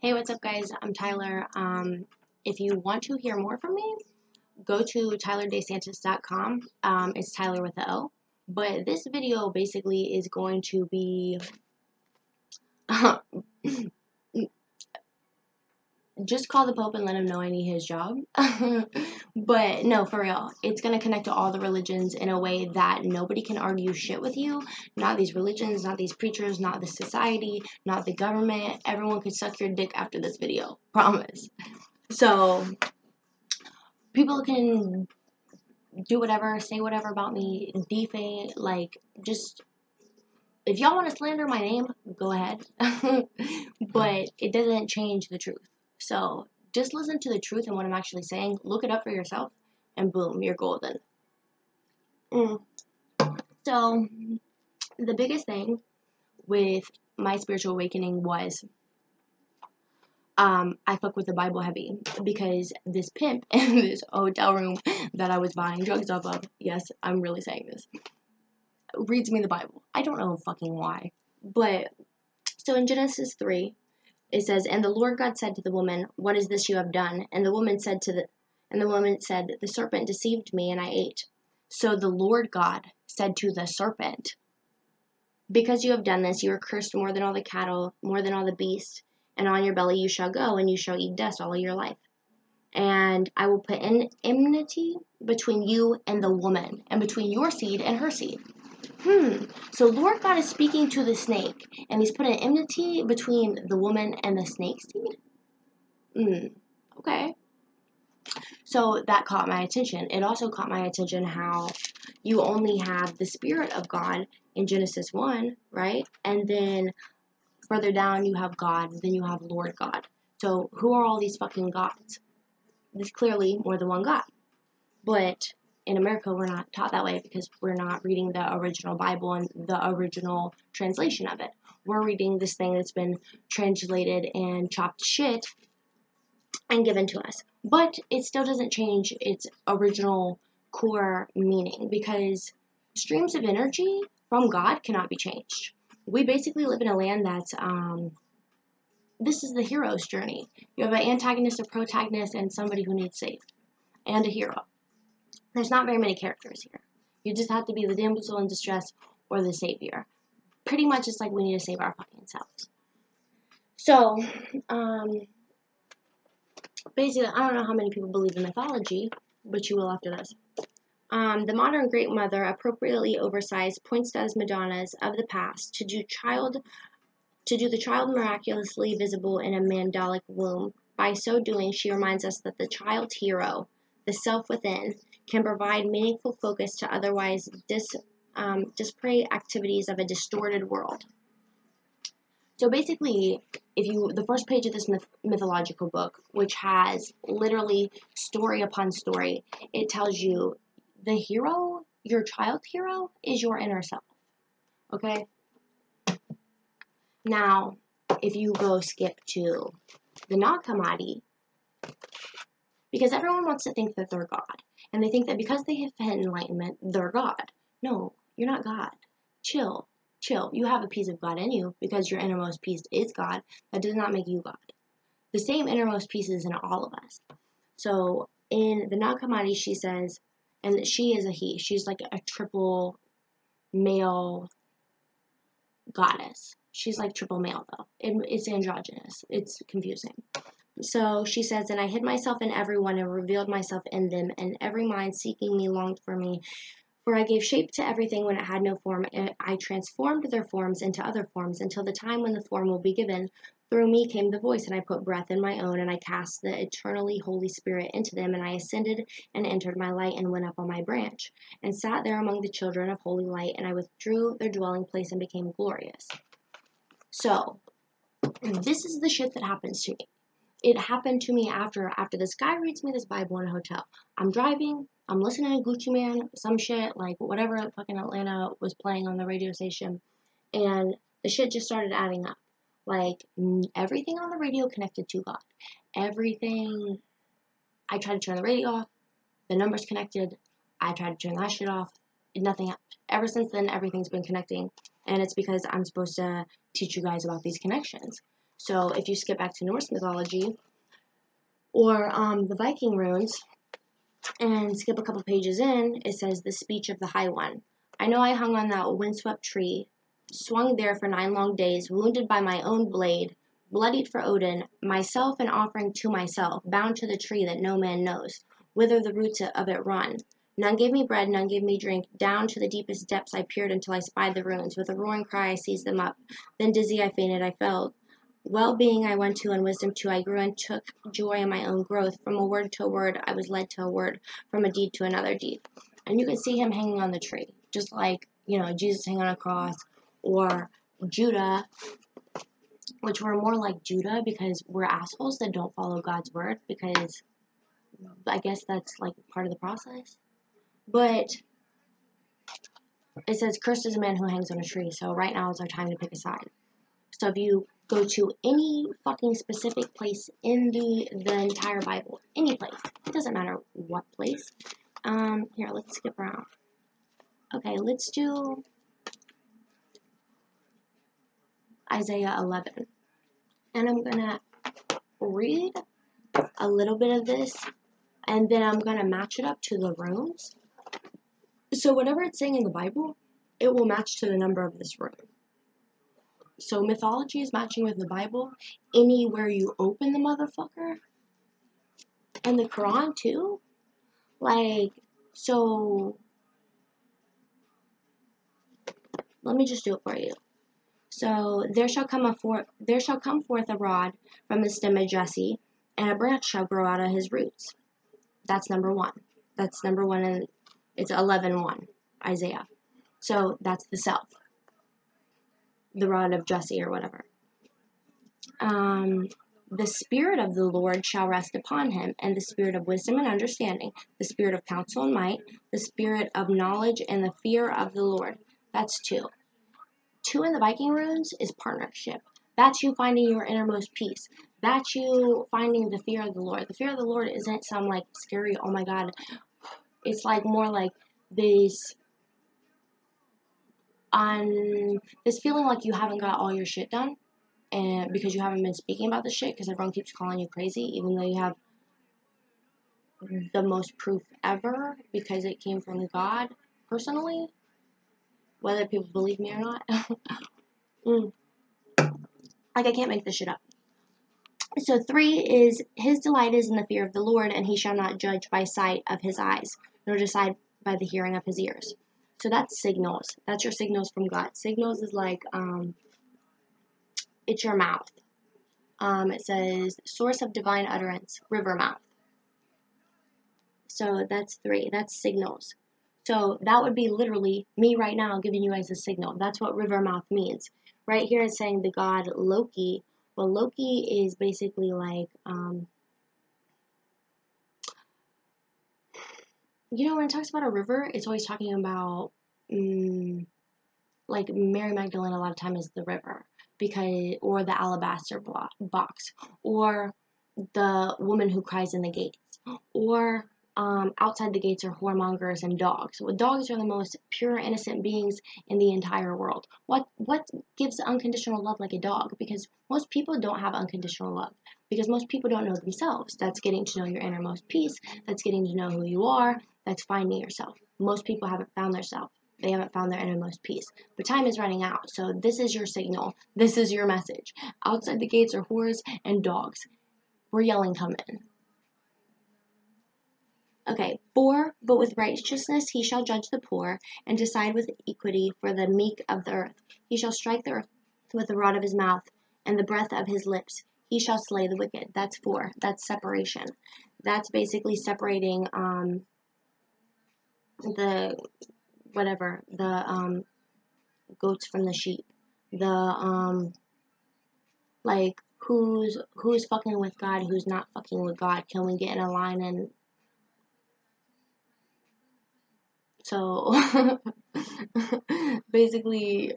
Hey, what's up, guys? I'm Tylor. Um, if you want to hear more from me, go to tylordesantis.com. Um, it's Tylor with the O. But this video basically is going to be just call the Pope and let him know I need his job. but no, for real, it's going to connect to all the religions in a way that nobody can argue shit with you. Not these religions, not these preachers, not the society, not the government. Everyone could suck your dick after this video. Promise. So, people can do whatever, say whatever about me, defame, like, just if y'all want to slander my name, go ahead. but it doesn't change the truth. So just listen to the truth and what I'm actually saying. Look it up for yourself, and boom, you're golden. Mm. So the biggest thing with my spiritual awakening was um, I fuck with the Bible heavy because this pimp in this hotel room that I was buying drugs off of, yes, I'm really saying this, reads me the Bible. I don't know fucking why. But so in Genesis 3, it says, And the Lord God said to the woman, What is this you have done? And the woman said to the and the woman said, The serpent deceived me, and I ate. So the Lord God said to the serpent, Because you have done this, you are cursed more than all the cattle, more than all the beasts, and on your belly you shall go, and you shall eat dust all your life. And I will put enmity between you and the woman, and between your seed and her seed. Hmm. So Lord God is speaking to the snake, and he's put an enmity between the woman and the snake's seed. Hmm. Okay. So that caught my attention. It also caught my attention how you only have the Spirit of God in Genesis 1, right? And then further down you have God, then you have Lord God. So who are all these fucking gods? There's clearly more than one God. But in America, we're not taught that way because we're not reading the original Bible and the original translation of it. We're reading this thing that's been translated and chopped shit and given to us. But it still doesn't change its original core meaning because streams of energy from God cannot be changed. We basically live in a land that's um, this is the hero's journey. You have an antagonist, a protagonist, and somebody who needs saved, and a hero. There's not very many characters here. You just have to be the damsel in distress or the savior. Pretty much it's like we need to save our fucking selves. So, um, basically, I don't know how many people believe in mythology, but you will after this. Um, the modern Great Mother, appropriately oversized, poinsettia Madonnas of the past to do child to do the child miraculously visible in a mandalic womb. By so doing, she reminds us that the child hero, the self within, can provide meaningful focus to otherwise dis, um, display activities of a distorted world. So basically, if you the first page of this myth, mythological book, which has literally story upon story, it tells you the hero, your child hero, is your inner self. Okay. Now, if you go skip to the Nag Hammadi, because everyone wants to think that they're God. And they think that because they have had enlightenment, they're God. No, you're not God. Chill. Chill. You have a piece of God in you because your innermost piece is God. That does not make you God. The same innermost piece is in all of us. So in the Nag she says, and she is a he. She's like a triple male goddess. She's like triple male though. It, it's androgynous. It's confusing. So she says, And I hid myself in everyone and revealed myself in them, and every mind seeking me longed for me. For I gave shape to everything when it had no form. And I transformed their forms into other forms until the time when the form will be given. Through me came the voice, and I put breath in my own, and I cast the eternally Holy Spirit into them, and I ascended and entered my light and went up on my branch, and sat there among the children of holy light, and I withdrew their dwelling place and became glorious. So, this is the shit that happens to me it happened to me after after this guy reads me this Bible in a hotel. I'm driving, I'm listening to Gucci Mane, some shit like whatever fucking Atlanta was playing on the radio station, and the shit just started adding up. Like everything on the radio connected to God. Everything. I tried to turn the radio off. The numbers connected. I tried to turn that shit off. Nothing happened. Ever since then, everything's been connecting, and it's because I'm supposed to teach you guys about these connections. So if you skip back to Norse mythology or um, the Viking runes and skip a couple pages in, it says the speech of the High One. I know I hung on that windswept tree, swung there for nine long days, wounded by my own blade, bloodied for Odin, myself an offering to myself, bound to the tree that no man knows, whither the roots of it run. None gave me bread, none gave me drink. Down to the deepest depths I peered until I spied the runes. With a roaring cry I seized them up. Then dizzy I fainted, I fell. Well being I went to, and wisdom too. I grew and took joy in my own growth. From a word to a word, I was led to a word. From a deed to another deed. And you can see him hanging on the tree. Just like, you know, Jesus hanging on a cross. Or Judah, which were more like Judah because we're assholes that don't follow God's word. Because I guess that's like part of the process. But it says, Cursed is a man who hangs on a tree. So right now is our time to pick a side. So if you go to any fucking specific place in the the entire Bible, any place, it doesn't matter what place. Um, here, let's skip around. Okay, let's do Isaiah 11. And I'm gonna read a little bit of this, and then I'm gonna match it up to the runes so whatever it's saying in the Bible, it will match to the number of this rune. So mythology is matching with the Bible anywhere you open the motherfucker. And the Quran too. Like, so let me just do it for you. So there shall come a for there shall come forth a rod from the stem of Jesse, and a branch shall grow out of his roots. That's number one. That's number one and it's 11.1, Isaiah. So that's the self. The rod of Jesse or whatever. Um, the Spirit of the Lord shall rest upon him, and the Spirit of wisdom and understanding, the Spirit of counsel and might, the Spirit of knowledge and the fear of the Lord. That's two. Two in the Viking runes is partnership. That's you finding your innermost peace. That's you finding the fear of the Lord. The fear of the Lord isn't some like scary, oh my god, it's like more like this on this feeling like you haven't got all your shit done and because you haven't been speaking about the shit because everyone keeps calling you crazy even though you have the most proof ever because it came from God personally whether people believe me or not mm. like I can't make this shit up so three is his delight is in the fear of the Lord, and he shall not judge by sight of his eyes, nor decide by the hearing of his ears. So that's signals. That's your signals from God. Signals is like um, it's your mouth. Um, it says source of divine utterance, river mouth. So that's three. That's signals. So that would be literally me right now giving you guys a signal. That's what river mouth means. Right here it's saying the god Loki well, Loki is basically like, um, you know, when it talks about a river, it's always talking about, um, like Mary Magdalene. A lot of time is the river because, or the alabaster box, or the woman who cries in the gates, or um, outside the gates are whoremongers and dogs. Well, dogs are the most pure, innocent beings in the entire world. What what gives unconditional love like a dog? Because most people don't have unconditional love. Because most people don't know themselves. That's getting to know your innermost peace. That's getting to know who you are. That's finding yourself. Most people haven't found themselves. They haven't found their innermost peace. But time is running out. So this is your signal. This is your message. Outside the gates are whores and dogs. We're yelling, come in. Okay, four, but with righteousness he shall judge the poor, and decide with equity for the meek of the earth. He shall strike the earth with the rod of his mouth, and the breath of his lips. He shall slay the wicked. That's four. That's separation. That's basically separating um, the whatever the um, goats from the sheep. The um, like who's who's fucking with God, who's not fucking with God. Can we get in a line and So basically,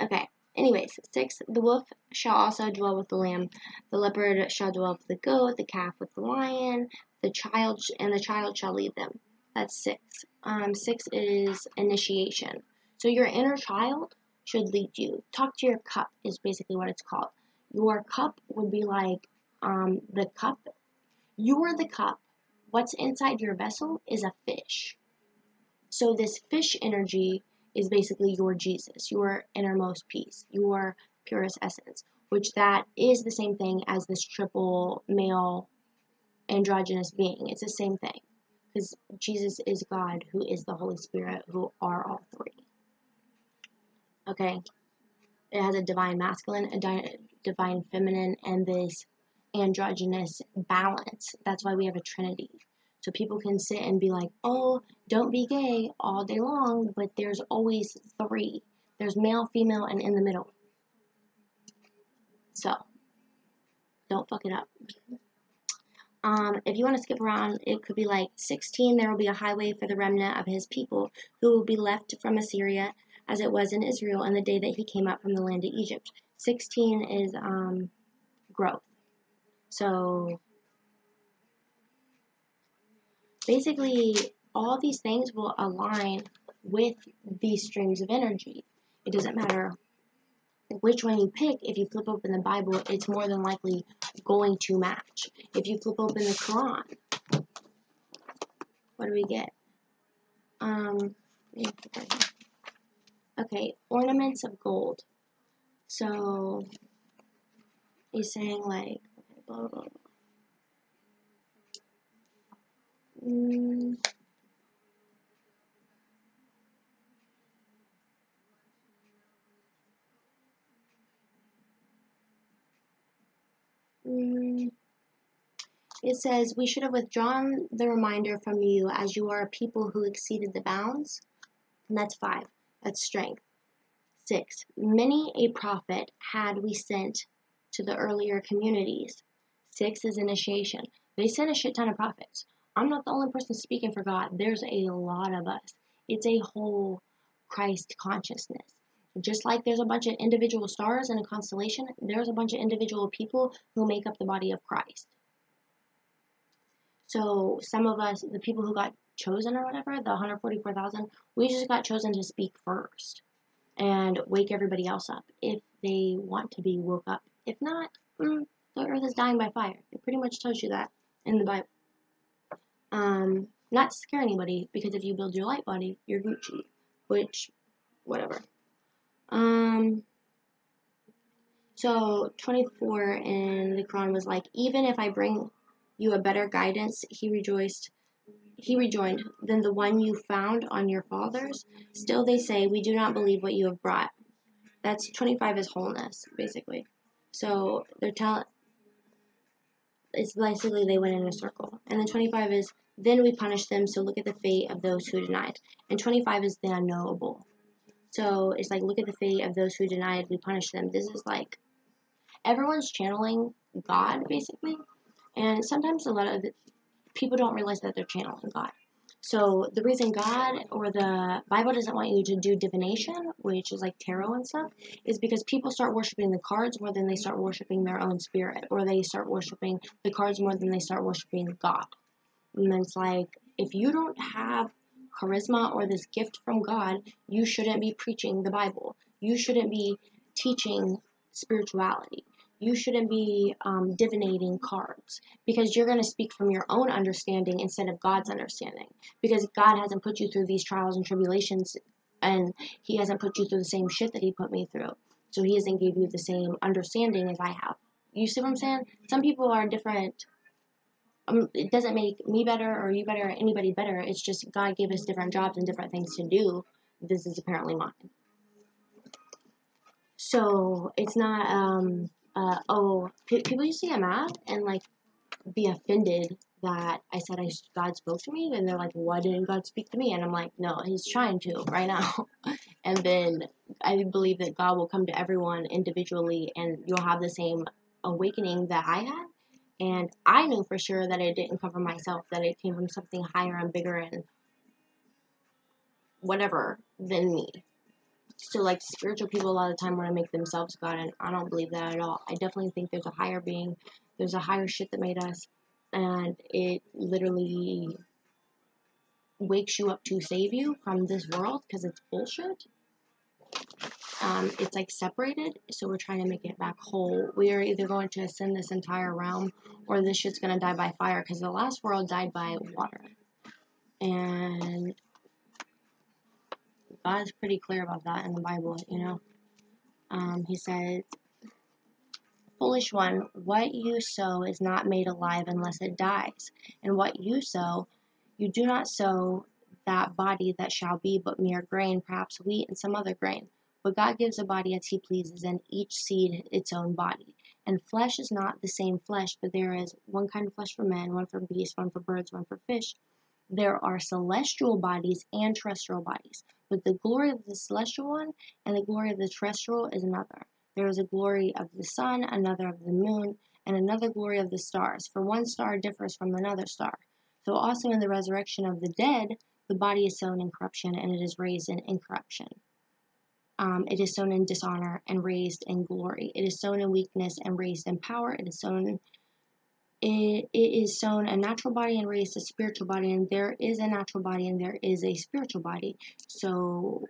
okay. Anyways, six, the wolf shall also dwell with the lamb. The leopard shall dwell with the goat, the calf with the lion, the child, and the child shall lead them. That's six. Um, six is initiation. So your inner child should lead you. Talk to your cup is basically what it's called. Your cup would be like um, the cup. You're the cup. What's inside your vessel is a fish. So this fish energy is basically your Jesus, your innermost peace, your purest essence, which that is the same thing as this triple male androgynous being. It's the same thing because Jesus is God, who is the Holy Spirit, who are all three. Okay? It has a divine masculine, a di- divine feminine, and this androgynous balance. That's why we have a trinity. So people can sit and be like, oh, don't be gay all day long, but there's always three. There's male, female, and in the middle. So, don't fuck it up. Um, if you want to skip around, it could be like 16, there will be a highway for the remnant of his people who will be left from Assyria as it was in Israel on the day that he came up from the land of Egypt. 16 is um, growth. So basically, all these things will align with these streams of energy. It doesn't matter which one you pick, if you flip open the Bible, it's more than likely going to match. If you flip open the Quran, what do we get? Um, okay, ornaments of gold. So, he's saying like, blah, blah, blah. Mm. It says, We should have withdrawn the reminder from you as you are a people who exceeded the bounds. And that's five. That's strength. Six. Many a prophet had we sent to the earlier communities. Six is initiation. They sent a shit ton of prophets. I'm not the only person speaking for God. There's a lot of us. It's a whole Christ consciousness. Just like there's a bunch of individual stars in a constellation, there's a bunch of individual people who make up the body of Christ. So some of us, the people who got chosen or whatever, the 144,000, we just got chosen to speak first and wake everybody else up if they want to be woke up. If not, mm, the earth is dying by fire. It pretty much tells you that in the Bible. Um, not to scare anybody, because if you build your light body, you're Gucci. Which, whatever. Um, so 24 in the Quran was like, even if I bring you a better guidance, he rejoiced. He rejoined, than the one you found on your fathers. Still, they say, we do not believe what you have brought. That's 25 is wholeness, basically. So they're telling. It's basically they went in a circle. And then 25 is, then we punish them, so look at the fate of those who denied. And 25 is the unknowable. So it's like, look at the fate of those who denied, we punish them. This is like, everyone's channeling God, basically. And sometimes a lot of people don't realize that they're channeling God. So the reason God or the Bible doesn't want you to do divination, which is like tarot and stuff, is because people start worshiping the cards more than they start worshiping their own spirit, or they start worshiping the cards more than they start worshiping God. And it's like if you don't have charisma or this gift from God, you shouldn't be preaching the Bible. You shouldn't be teaching spirituality. You shouldn't be um, divinating cards because you're going to speak from your own understanding instead of God's understanding. Because God hasn't put you through these trials and tribulations and He hasn't put you through the same shit that He put me through. So He hasn't gave you the same understanding as I have. You see what I'm saying? Some people are different um, it doesn't make me better or you better or anybody better. It's just God gave us different jobs and different things to do. This is apparently mine. So it's not, um, uh, oh, people used to get mad and like be offended that I said I God spoke to me, and they're like, "Why didn't God speak to me?" And I'm like, "No, He's trying to right now." and then I believe that God will come to everyone individually, and you'll have the same awakening that I had and I knew for sure that it didn't come from myself, that it came from something higher and bigger and whatever than me. So, like, spiritual people a lot of the time want to make themselves God, and I don't believe that at all. I definitely think there's a higher being, there's a higher shit that made us, and it literally wakes you up to save you from this world because it's bullshit. um, it's like separated, so we're trying to make it back whole. We are either going to ascend this entire realm, or this shit's gonna die by fire, because the last world died by water. And God is pretty clear about that in the Bible, you know. Um, he says, Foolish one, what you sow is not made alive unless it dies. And what you sow, you do not sow that body that shall be, but mere grain, perhaps wheat and some other grain. But God gives a body as he pleases, and each seed its own body. And flesh is not the same flesh, but there is one kind of flesh for men, one for beasts, one for birds, one for fish. There are celestial bodies and terrestrial bodies, but the glory of the celestial one and the glory of the terrestrial is another. There is a glory of the sun, another of the moon, and another glory of the stars, for one star differs from another star. So also in the resurrection of the dead, the body is sown in corruption and it is raised in incorruption. Um, it is sown in dishonor and raised in glory. It is sown in weakness and raised in power. It is sown it, is sown a natural body and raised a spiritual body, and there is a natural body and there is a spiritual body. So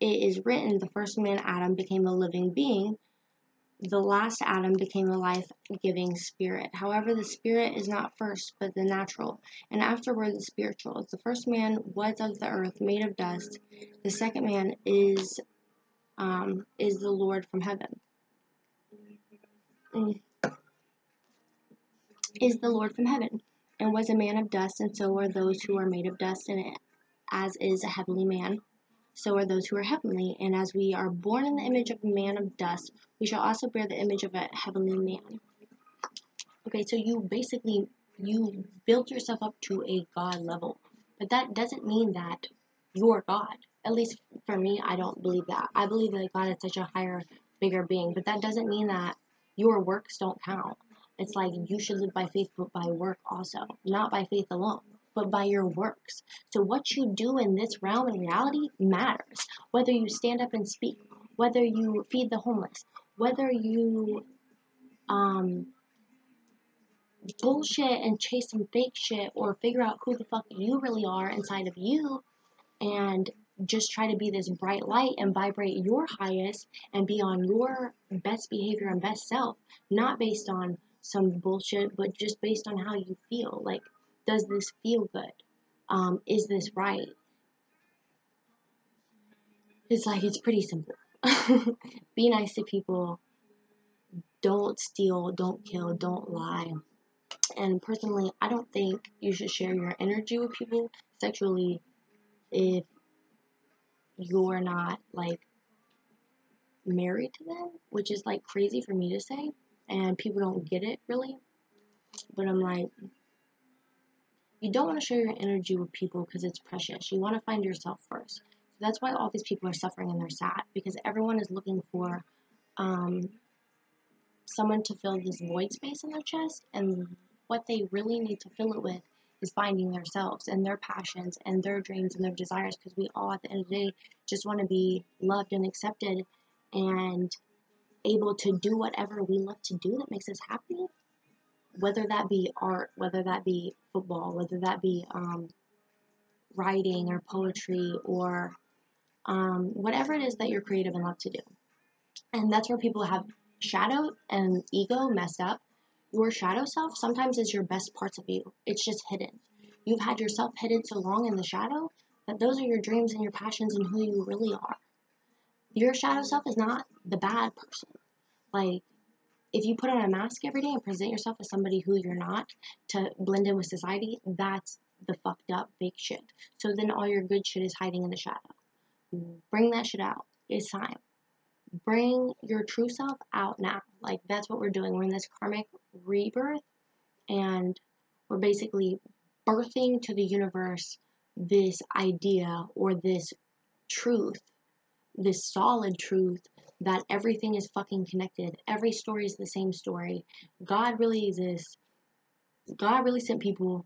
it is written the first man, Adam, became a living being. The last Adam became a life giving spirit. However, the spirit is not first, but the natural, and afterward the spiritual. The first man was of the earth, made of dust. The second man is um, is the Lord from heaven. Mm is the Lord from heaven, and was a man of dust, and so are those who are made of dust, and as is a heavenly man, so are those who are heavenly. And as we are born in the image of a man of dust, we shall also bear the image of a heavenly man. Okay, so you basically you built yourself up to a God level, but that doesn't mean that you're God. At least for me, I don't believe that. I believe that God is such a higher, bigger being, but that doesn't mean that your works don't count. It's like you should live by faith, but by work also. Not by faith alone, but by your works. So, what you do in this realm in reality matters. Whether you stand up and speak, whether you feed the homeless, whether you um, bullshit and chase some fake shit or figure out who the fuck you really are inside of you and just try to be this bright light and vibrate your highest and be on your best behavior and best self, not based on some bullshit, but just based on how you feel. Like, does this feel good? Um, is this right? It's like, it's pretty simple. Be nice to people. Don't steal, don't kill, don't lie. And personally, I don't think you should share your energy with people sexually if you're not like married to them, which is like crazy for me to say and people don't get it really. But I'm like, you don't want to share your energy with people because it's precious. You want to find yourself first. So that's why all these people are suffering and they're sad because everyone is looking for um, someone to fill this void space in their chest, and what they really need to fill it with is finding themselves and their passions and their dreams and their desires because we all at the end of the day just want to be loved and accepted and able to do whatever we love to do that makes us happy, whether that be art, whether that be football, whether that be um, writing or poetry or um, whatever it is that you're creative and love to do. And that's where people have shadow and ego messed up. Your shadow self sometimes is your best parts of you. It's just hidden. You've had yourself hidden so long in the shadow that those are your dreams and your passions and who you really are your shadow self is not the bad person. Like, if you put on a mask every day and present yourself as somebody who you're not to blend in with society, that's the fucked up fake shit. So then all your good shit is hiding in the shadow. Bring that shit out. It's time. Bring your true self out now. Like, that's what we're doing. We're in this karmic rebirth, and we're basically birthing to the universe this idea or this truth this solid truth that everything is fucking connected. Every story is the same story. God really exists. God really sent people.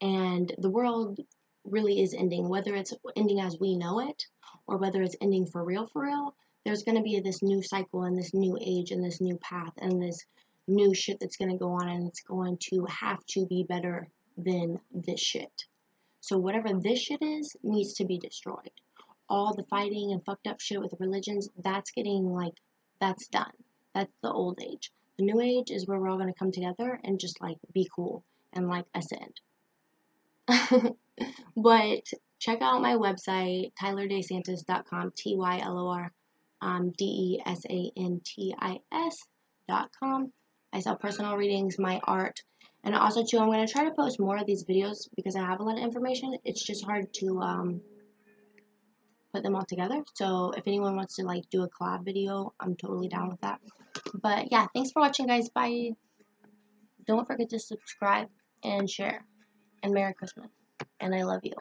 And the world really is ending, whether it's ending as we know it or whether it's ending for real, for real. There's going to be this new cycle and this new age and this new path and this new shit that's going to go on and it's going to have to be better than this shit. So, whatever this shit is, needs to be destroyed all the fighting and fucked up shit with religions, that's getting like, that's done. That's the old age. The new age is where we're all going to come together and just like be cool and like ascend. but check out my website, tylordesantis.com, T Y L O R um, D E S A N T I S.com. I sell personal readings, my art, and also too, I'm going to try to post more of these videos because I have a lot of information. It's just hard to um, put them all together. So if anyone wants to like do a collab video, I'm totally down with that. But yeah, thanks for watching guys. Bye. Don't forget to subscribe and share. And Merry Christmas. And I love you.